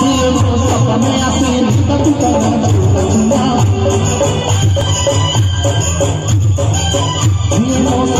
Thank you.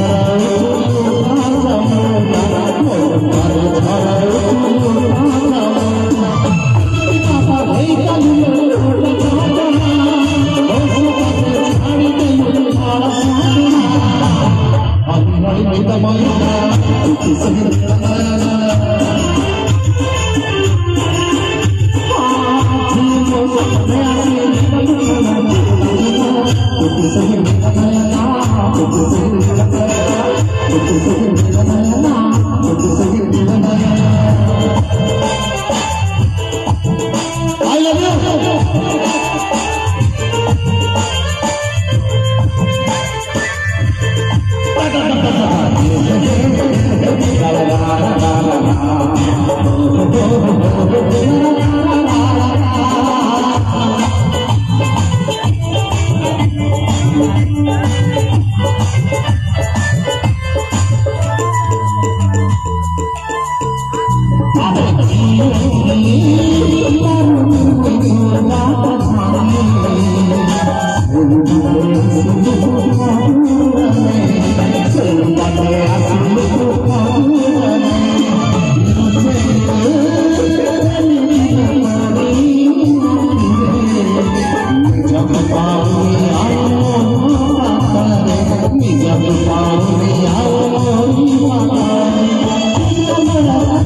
I'm da manhã. Oh,